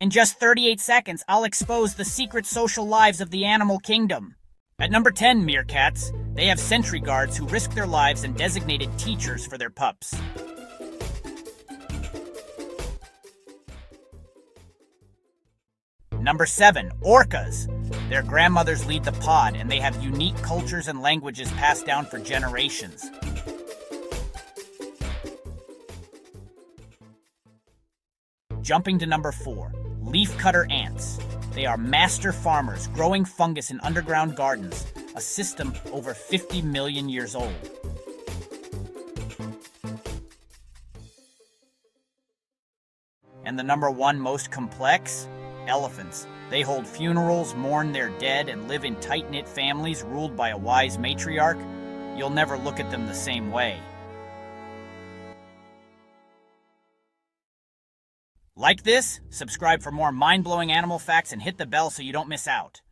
In just 38 seconds, I'll expose the secret social lives of the animal kingdom. At number 10, meerkats, they have sentry guards who risk their lives and designated teachers for their pups. Number 7, orcas. Their grandmothers lead the pod, and they have unique cultures and languages passed down for generations. Jumping to number 4, leafcutter ants. They are master farmers growing fungus in underground gardens, a system over 50 million years old. And the number one most complex? Elephants. They hold funerals, mourn their dead, and live in tight knit families ruled by a wise matriarch. You'll never look at them the same way. Like this? Subscribe for more mind blowing animal facts and hit the bell so you don't miss out.